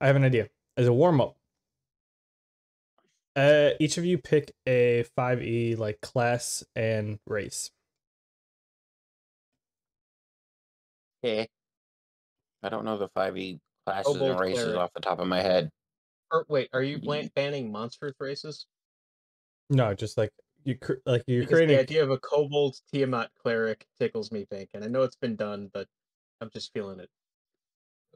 I have an idea. As a warm up, uh, each of you pick a five E like class and race. Okay. I don't know the five E classes and races cleric. off the top of my head. Or wait, are you ban- banning monstrous races? No, just like you, cr- like you're Because creating. the idea of a kobold Tiamat cleric tickles me pink, and I know it's been done, but I'm just feeling it.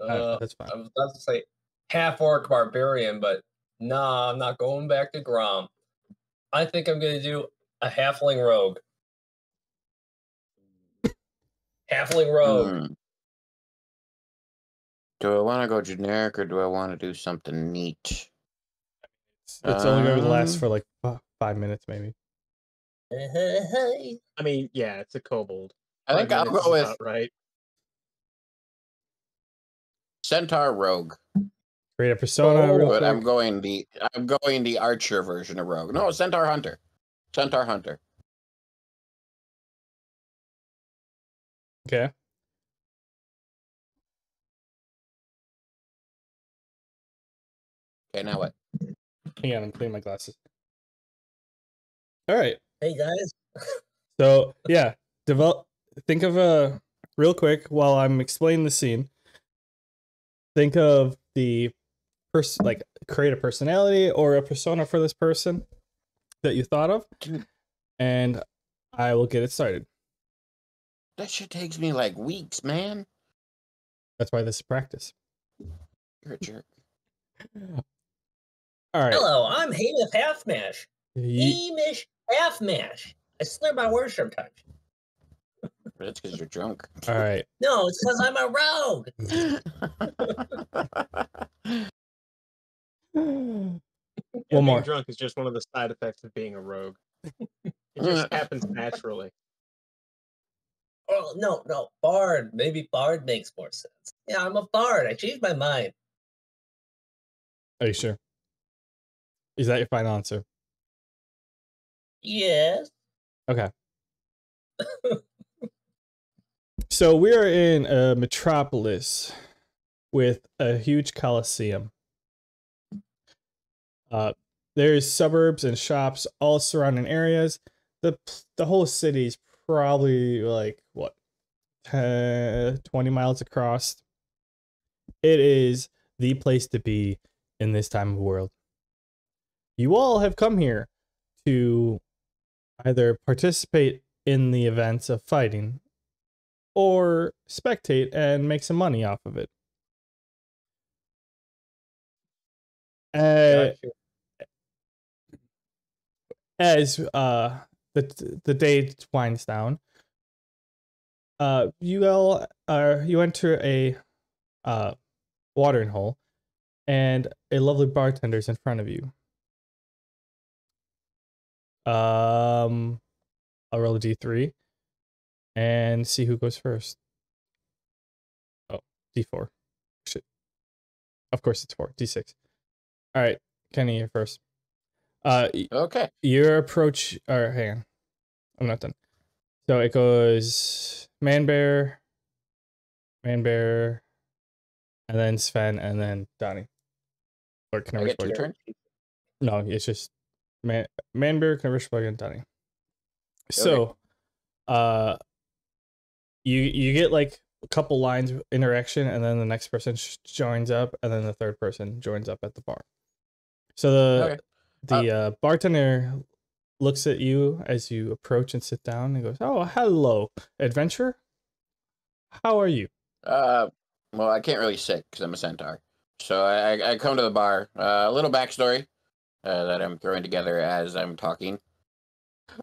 Uh, Uh, that's fine. I was about to say half orc barbarian, but nah, I'm not going back to Grom. I think I'm gonna do a halfling rogue. Halfling rogue. Hmm. Do I want to go generic or do I want to do something neat? It's, it's only going to last Um, for like five minutes, maybe. I mean, yeah, it's a kobold. I think I'll go with about right. Centaur Rogue. Create a persona. Oh, real But I'm going the I'm going the Archer version of Rogue. No, Centaur Hunter. Centaur Hunter. Okay. Okay, now what? Hang on, I'm cleaning my glasses. All right. Hey guys. So yeah, develop. Think of a real quick while I'm explaining the scene. Think of the person, like create a personality or a persona for this person that you thought of, mm. and I will get it started. That shit takes me like weeks, man. That's why this is practice. You're a jerk. All right. Hello, I'm Hamish Halfmash. Ye- Hamish Halfmash. I slur my words sometimes. That's because you're drunk. all right. No, it's because I'm a rogue. Mm. One Yeah, being more. drunk is just one of the side effects of being a rogue. it just happens naturally. Oh no, no, Bard. Maybe Bard makes more sense. Yeah, I'm a Bard. I changed my mind. Are you sure? Is that your final answer? Yes. Okay. so we are in a metropolis with a huge coliseum. Uh, there's suburbs and shops, all surrounding areas. the The whole city is probably like what, 10, 20 miles across. It is the place to be in this time of world. You all have come here to either participate in the events of fighting or spectate and make some money off of it. Uh, Gotcha. As uh the the day winds down, uh you all uh you enter a uh watering hole and a lovely bartender's in front of you. Um I'll roll a D3 and see who goes first. Oh, D4. Shit. Of course it's 4. D6. All right, Kenny, you're first. Uh okay. your approach or hang on i'm not done so it goes man bear man bear and then sven and then donnie or can I get two Bug. turns. no it's just man man bear Knavish Bug, and donnie so uh you you get like a couple lines of interaction and then the next person sh- joins up and then the third person joins up at the bar so the Okay. The uh, bartender looks at you as you approach and sit down and goes, "Oh, hello, adventurer. How are you?" Uh, well, I can't really sit because I'm a centaur. So I, I- come to the bar. Uh, a little backstory uh, that I'm throwing together as I'm talking.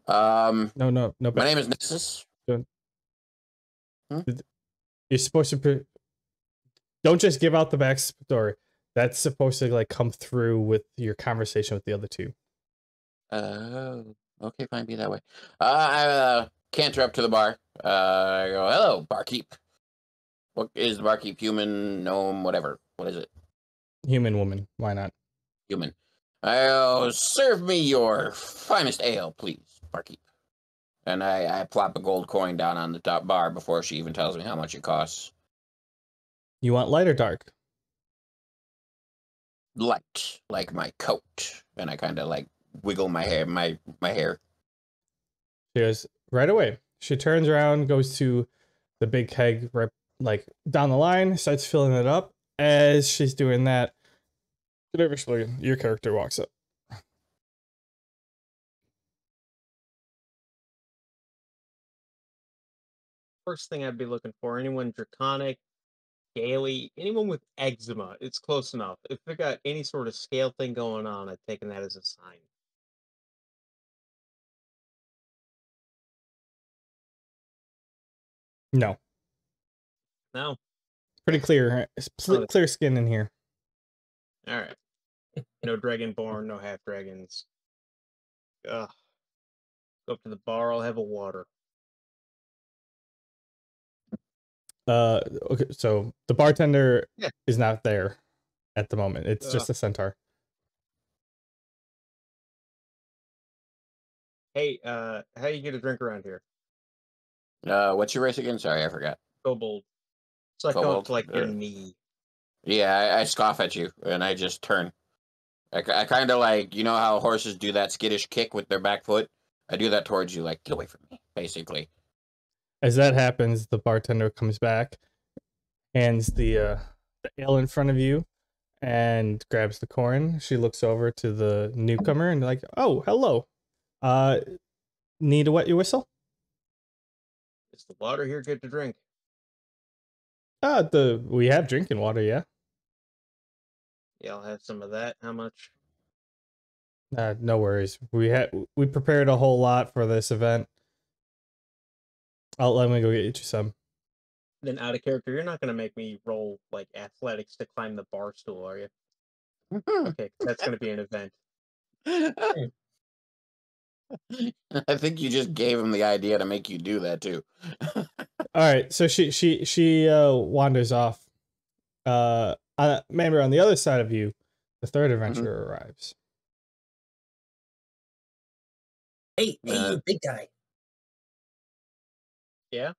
Um, No, no, no. my name is Nessus. you're supposed to. Pre- Don't just give out the backstory. That's supposed to like come through with your conversation with the other two. Oh, okay, fine, be that way. Uh, I uh, canter up to the bar. Uh, I go, hello, barkeep. What is the barkeep? Human, gnome, whatever. What is it? Human woman. Why not? Human. I go, serve me your finest ale, please, barkeep. And I, I plop a gold coin down on the top bar before she even tells me how much it costs. You want light or dark? Light, like my coat, and I kind of like wiggle my hair, my my hair. She goes right away. She turns around, goes to the big keg right like down the line, starts filling it up. As she's doing that, eventually your character walks up. First thing I'd be looking for anyone draconic, scaly, anyone with eczema. It's close enough. If they got any sort of scale thing going on, I've taken that as a sign. No, No. pretty clear. Eh, it's oh, pl- Oh. clear skin in here. All right. No dragonborn, no half dragons. Ugh. Go up to the bar. I'll have a water. Uh, okay, so the bartender Yeah. is not there at the moment. It's just Ugh. a centaur. Hey, uh, how you get a drink around here? Uh, what's your race again? Sorry, I forgot. Kobold. So I come up Kobold, to like your uh, knee. Yeah, I, I scoff at you and I just turn. I, I kind of like you know how horses do that skittish kick with their back foot. I do that towards you, like get away from me, basically. As that happens, the bartender comes back, hands the uh, the ale in front of you, and grabs the corn. She looks over to the newcomer and like, "Oh, hello. Uh, need to wet your whistle? Is the water here good to drink? Uh, the we have drinking water. Yeah. Yeah, I'll have some of that. How much? Uh, no worries. We had we prepared a whole lot for this event. I'll let me go get you some. Then out of character, you're not gonna make me roll like athletics to climb the bar stool, are you? okay, that's gonna be an event. I think you just gave him the idea to make you do that too. All right, so she she she uh wanders off. Uh, uh remember on the other side of you, the third adventurer arrives. Hey, hey, Uh, big guy. Yeah?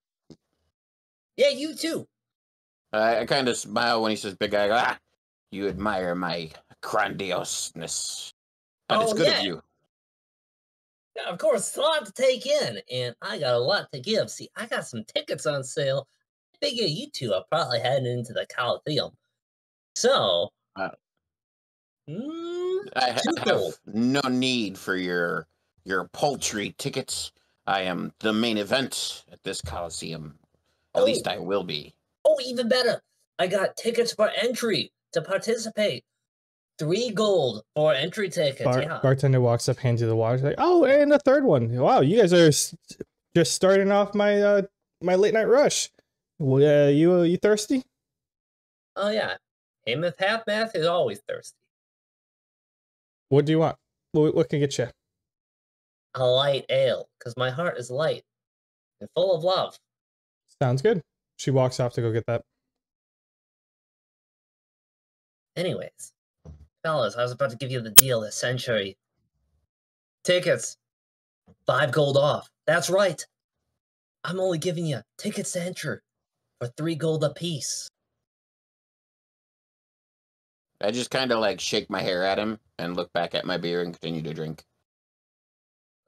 Yeah, you too. I, I kind of smile when he says, "Big guy." I go, Ah, you admire my grandioseness, but it's Oh, good yeah. of you. Yeah, of course, it's a lot to take in, and I got a lot to give. See, I got some tickets on sale. I figure you two are probably heading into the Coliseum. So, Uh, mm, I ha- Two have no need for your your paltry tickets. I am the main event at this coliseum. At Oh. least I will be. oh, even better. I got tickets for entry to participate. Three gold for entry tickets. Bar- yeah. Bartender walks up, hands you the water. Like, oh, and the third one. Wow, you guys are just starting off my uh my late night rush. Well, uh, you uh, you thirsty? oh, yeah. Him with half math is always thirsty. What do you want? What, what can get you? A light ale, because my heart is light and full of love. Sounds good. She walks off to go get that. Anyways, fellas, I was about to give you the deal this century. Tickets, five gold off. That's right. I'm only giving you tickets to enter for three gold apiece. I just kind of like shake my hair at him and look back at my beer and continue to drink.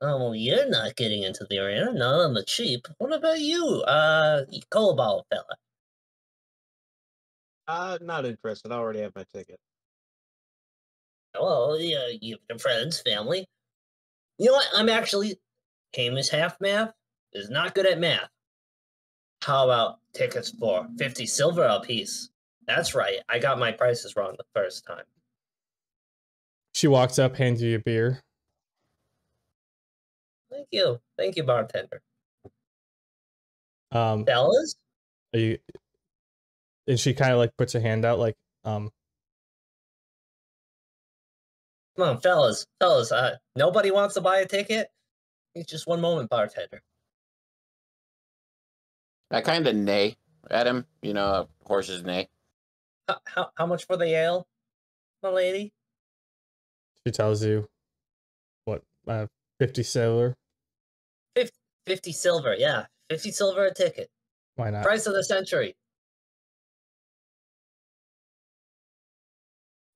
Oh, well, you're not getting into the arena, not on the cheap. What about you, uh, you Colaball fella? Uh, not interested. I already have my ticket. Well, yeah, you have your friends, family. You know what? I'm actually Hamish half math is not good at math. How about tickets for 50 silver a piece? That's right. I got my prices wrong the first time. She walks up, hands you a beer. Thank you. Thank you, bartender. Um, Fellas? are you? And she kind of like puts her hand out, like, um, Come on, fellas. Fellas, uh, nobody wants to buy a ticket? It's just one moment, bartender. I kind of neigh at him, you know, a horse's neigh. How, how, how much for the ale, my lady? she tells you, what, uh, fifty silver? 50 silver, yeah. 50 silver a ticket. Why not? Price of the century.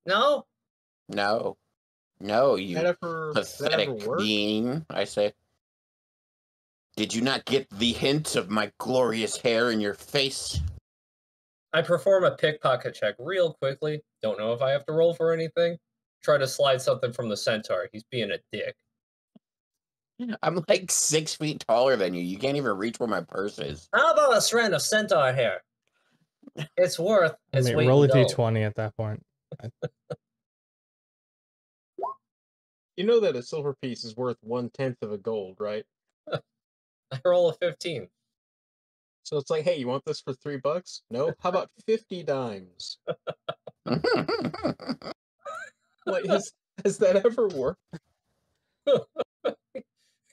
No? No. No, you That ever, that ever pathetic being, I say. Did you not get the hint of my glorious hair in your face? I perform a pickpocket check real quickly. Don't know if I have to roll for anything. Try to slide something from the centaur. He's being a dick. I'm like six feet taller than you. You can't even reach where my purse is. How about a strand of centaur hair? It's worth I its mean, roll a in gold. d20 at that point. You know that a silver piece is worth one tenth of a gold, right? I roll a 15. So it's like, hey, you want this for three bucks? No. How about fifty dimes? What has has that ever worked?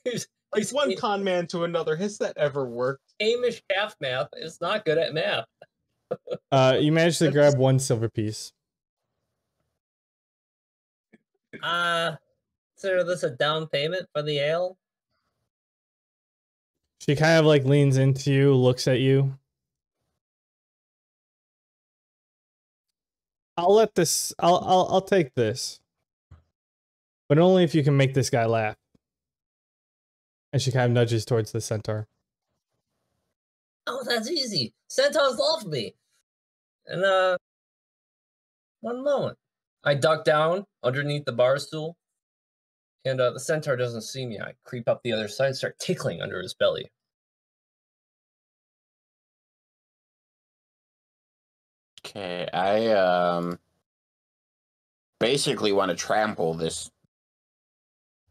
He's, Like he's one A- con man to another, has that ever worked? Hamish half math is not good at math. Uh, you managed to grab one silver piece. Uh, consider this a down payment for the ale. She kind of like leans into you, looks at you. I'll let this. I'll I'll I'll take this, but only if you can make this guy laugh. And she kind of nudges towards the centaur. Oh, that's easy. Centaurs love me. And uh, one moment. I duck down underneath the bar stool, and uh, the centaur doesn't see me. I creep up the other side, and start tickling under his belly. Okay, I um basically want to trample this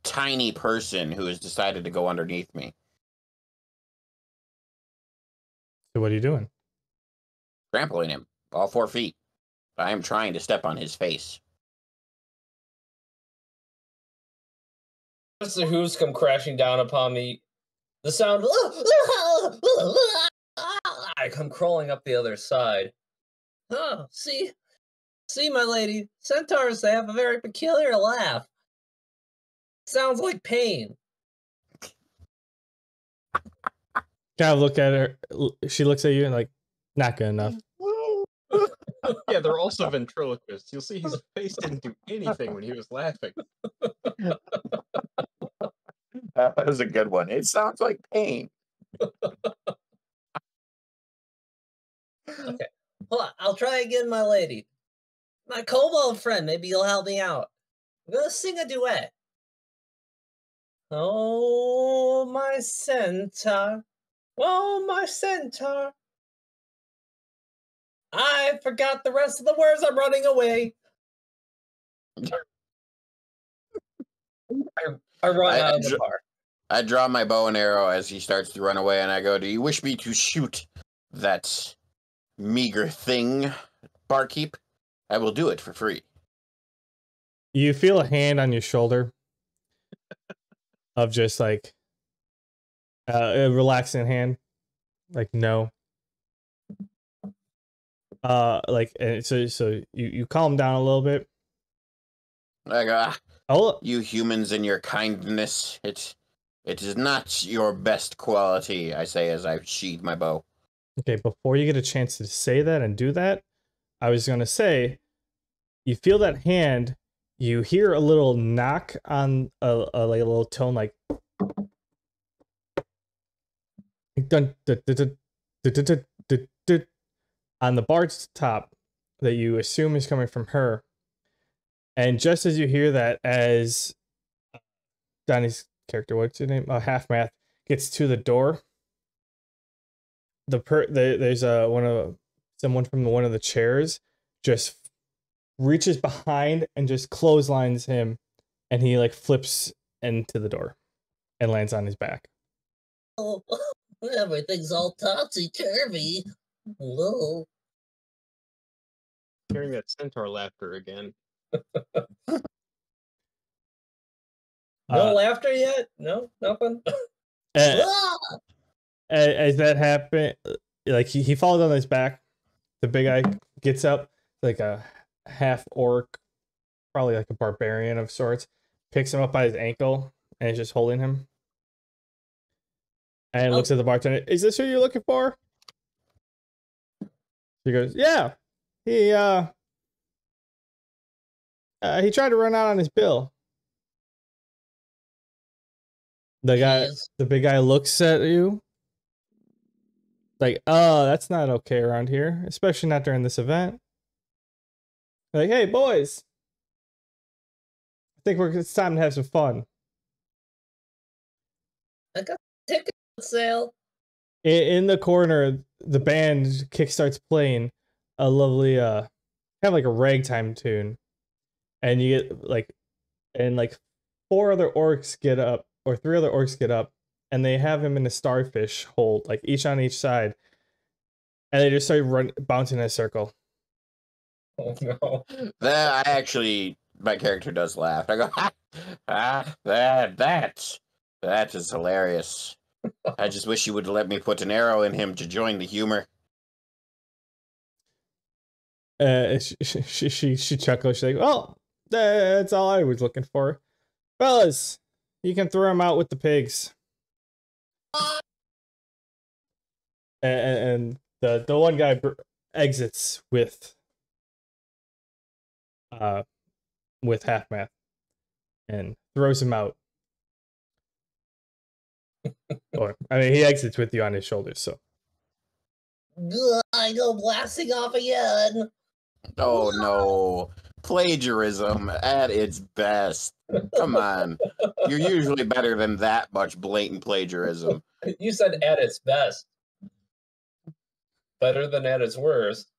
tiny person who has decided to go underneath me. So what are you doing? Trampling him, all four feet. I am trying to step on his face. As the hooves come crashing down upon me, the sound. I come crawling up the other side. Oh, see, see, my lady, centaurs they have a very peculiar laugh. Sounds like pain. Kind of look at her. She looks at you and like, not good enough. Yeah, they're also ventriloquists. You'll see his face didn't do anything when he was laughing. That was a good one. It sounds like pain. Okay. Hold on, I'll try again, my lady. My kobold friend, maybe you'll help me out. I'm gonna sing a duet. Oh, my centaur. Oh, my centaur. I forgot the rest of the words. I'm running away. I run I- out I of the bar. I draw my bow and arrow as he starts to run away, and I go, Do you wish me to shoot that meager thing, barkeep? I will do it for free. You feel a hand on your shoulder of just like uh, a relaxing hand. Like no. Uh, like and so so you you calm down a little bit. Go, ah, Oh, you humans and your kindness, it, it is not your best quality, I say as I sheathe my bow. Okay, before you get a chance to say that and do that, I was gonna say, you feel that hand, you hear a little knock on a, a, like a little tone like on the bar's top that you assume is coming from her. And just as you hear that, as uh, Donnie's character, what's his name? Oh, Half Math gets to the door. The per the, there's a one of someone from the, one of the chairs just reaches behind and just clotheslines him and he like flips into the door and lands on his back Oh, everything's all topsy turvy. Whoa. Hearing that centaur laughter again. No Uh, laughter yet? No, nothing. a- Ah! as that happened like he, he falls on his back the big guy gets up like a half orc probably like a barbarian of sorts picks him up by his ankle and is just holding him and Oh. looks at the bartender is this who you're looking for he goes yeah he uh Uh, he tried to run out on his bill. The guy, Jeez. the big guy looks at you like, oh, that's not okay around here, especially not during this event. Like, hey, boys, I think we're it's time to have some fun. I got ticket sale. In, in the corner, the band kickstarts playing a lovely, uh, kind of like a ragtime tune, and you get like, and like four other orcs get up, or three other orcs get up, and they have him in a starfish hold, like each on each side, and they just start run bouncing in a circle. Oh no. That I actually, my character does laugh. I go, ha, ah, that that that is hilarious. I just wish you would let me put an arrow in him to join the humor. Uh, she, she she she chuckles. She's like, "Well, that's all I was looking for, fellas. You can throw him out with the pigs." And, and the the one guy br- exits with uh with half math and throws him out. or I mean, he exits with you on his shoulders. So Ugh, I go blasting off again. Oh no, plagiarism at its best. Come on, you're usually better than that much blatant plagiarism. You said at its best. Better than at its worst.